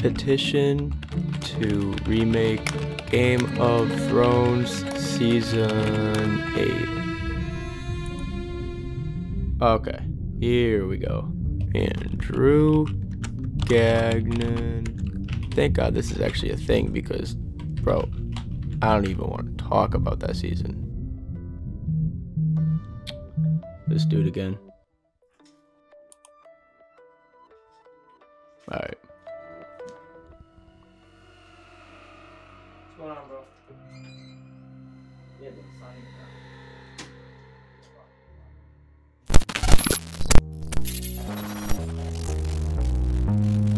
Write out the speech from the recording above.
petition to remake Game of Thrones Season 8. Okay, here we go. Andrew Gagnon. Thank God this is actually a thing because, bro, I don't even want to talk about that season. Let's do it again. Alright. going on, bro? Yeah, the sign. Thank